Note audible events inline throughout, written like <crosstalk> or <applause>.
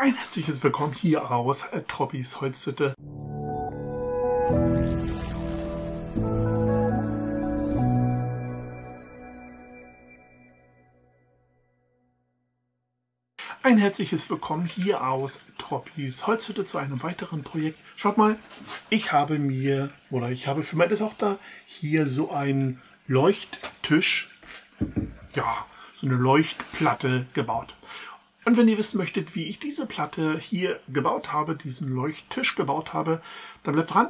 Ein herzliches Willkommen hier aus äh, Troppis Holzhütte. Ein herzliches Willkommen hier aus Troppis Holzhütte zu einem weiteren Projekt. Schaut mal, ich habe mir, oder ich habe für meine Tochter hier so einen Leuchttisch, ja, so eine Leuchtplatte gebaut. Und wenn ihr wissen möchtet, wie ich diese Platte hier gebaut habe, diesen Leuchttisch gebaut habe, dann bleibt dran.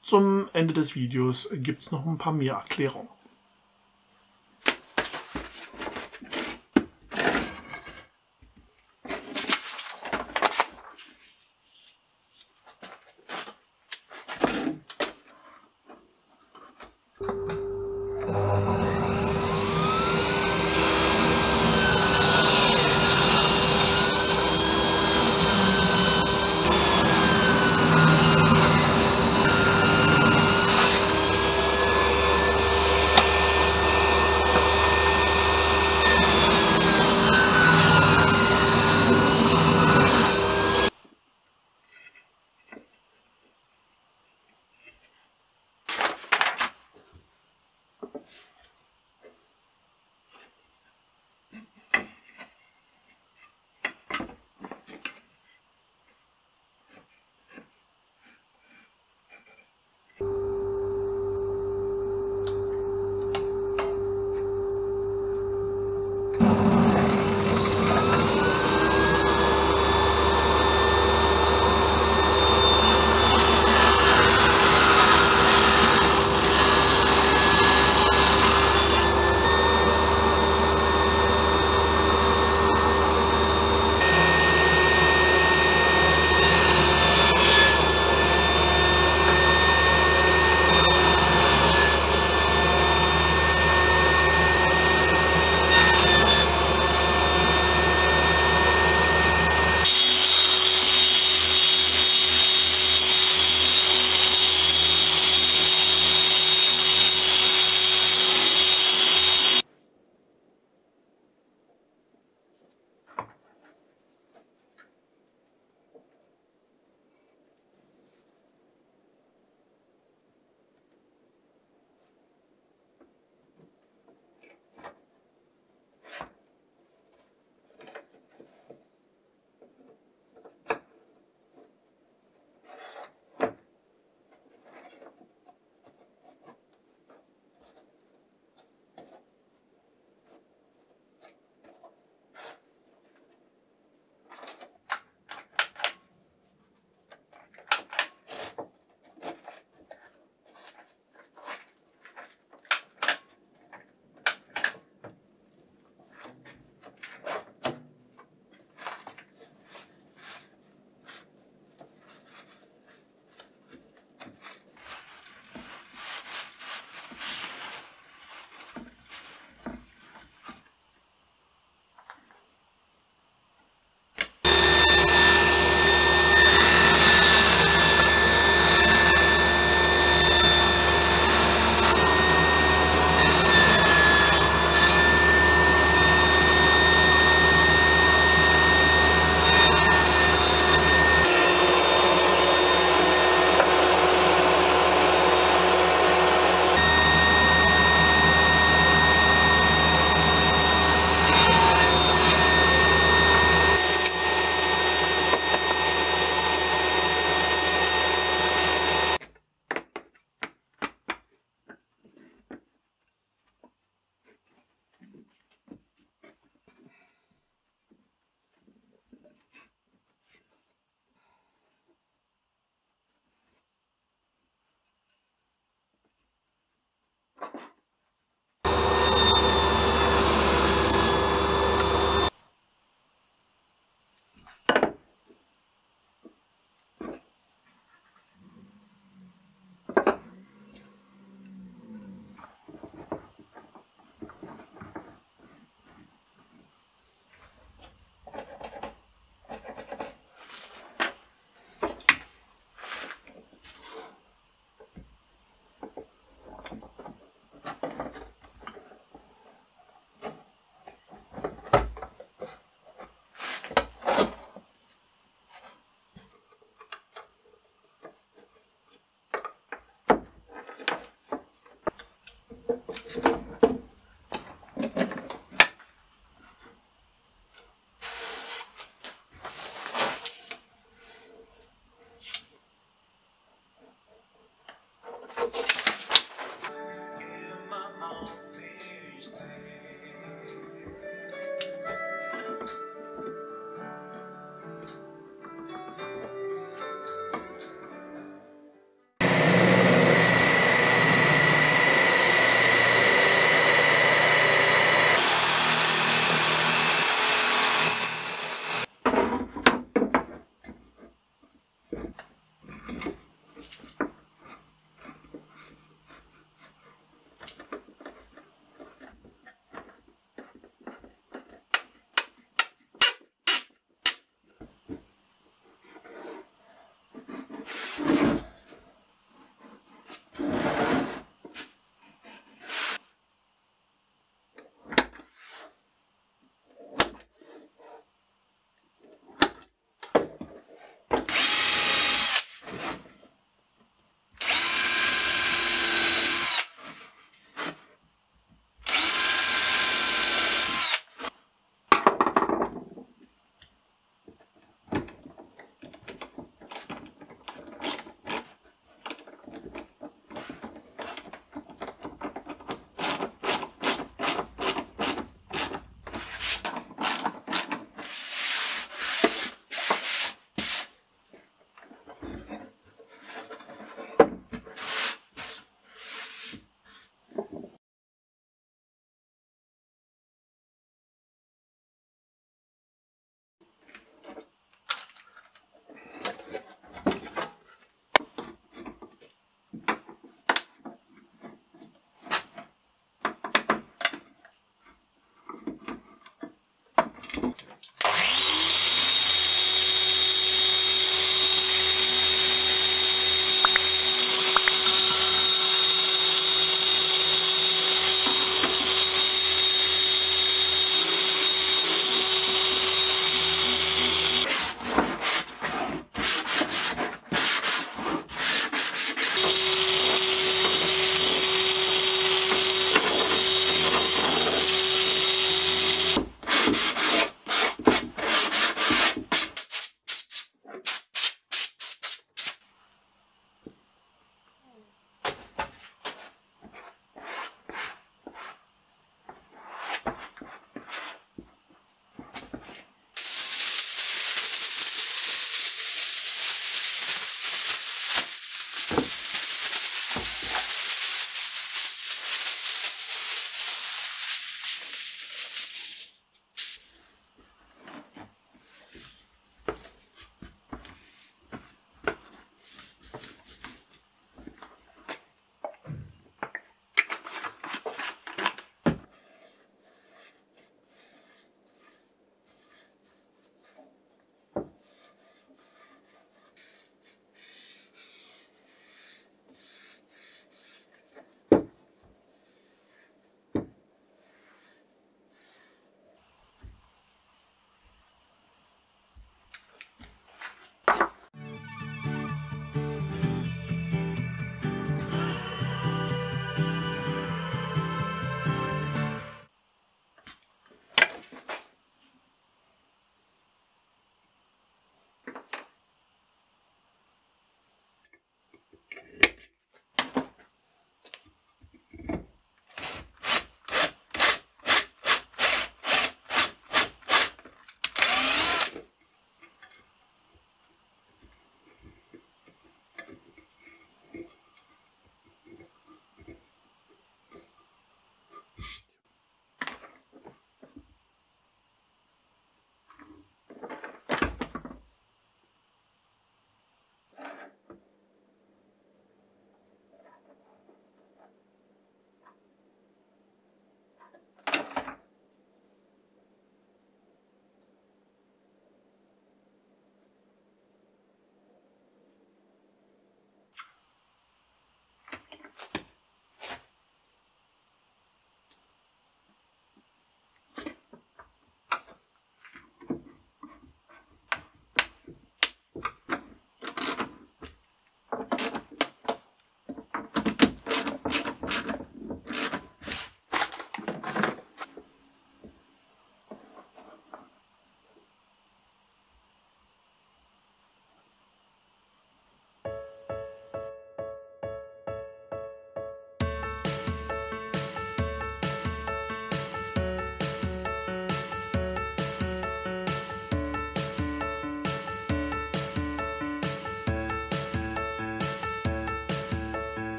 Zum Ende des Videos gibt es noch ein paar mehr Erklärungen.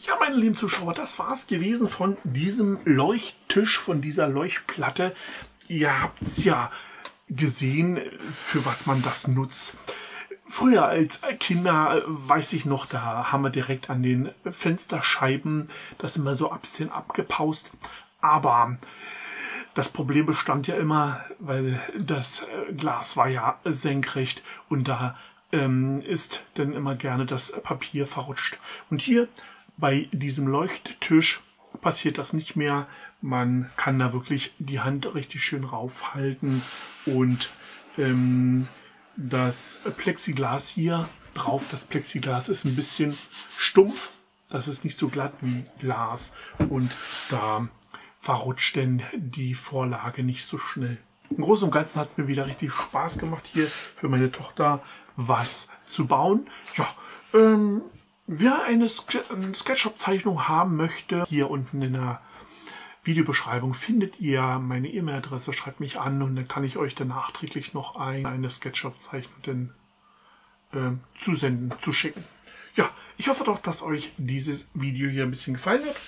Ja, meine lieben Zuschauer, das war es gewesen von diesem Leuchttisch, von dieser Leuchtplatte. Ihr habt es ja gesehen, für was man das nutzt. Früher als Kinder, weiß ich noch, da haben wir direkt an den Fensterscheiben das immer so ein bisschen abgepaust. Aber das Problem bestand ja immer, weil das Glas war ja senkrecht und da ähm, ist dann immer gerne das Papier verrutscht. Und hier bei diesem Leuchttisch passiert das nicht mehr. Man kann da wirklich die Hand richtig schön raufhalten und ähm, das Plexiglas hier drauf, das Plexiglas ist ein bisschen stumpf. Das ist nicht so glatt wie Glas und da verrutscht denn die Vorlage nicht so schnell. Im Großen und Ganzen hat mir wieder richtig Spaß gemacht, hier für meine Tochter was zu bauen. Ja, ähm, Wer eine SketchUp-Zeichnung haben möchte, hier unten in der Videobeschreibung findet ihr meine E-Mail-Adresse, schreibt mich an und dann kann ich euch dann nachträglich noch ein, eine SketchUp-Zeichnung äh, zusenden, zuschicken. Ja, ich hoffe doch, dass euch dieses Video hier ein bisschen gefallen hat.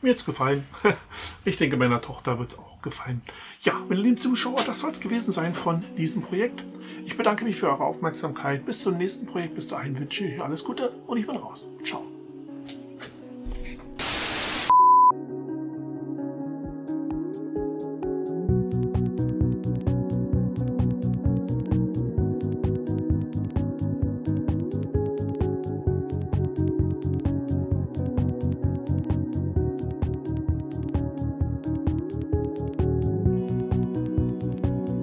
Mir hat es gefallen. <laughs> Ich denke, meiner Tochter wird es auch gefallen. Ja, meine lieben Zuschauer, das soll es gewesen sein von diesem Projekt. Ich bedanke mich für eure Aufmerksamkeit. Bis zum nächsten Projekt. Bis dahin wünsche ich alles Gute und ich bin raus. Ciao.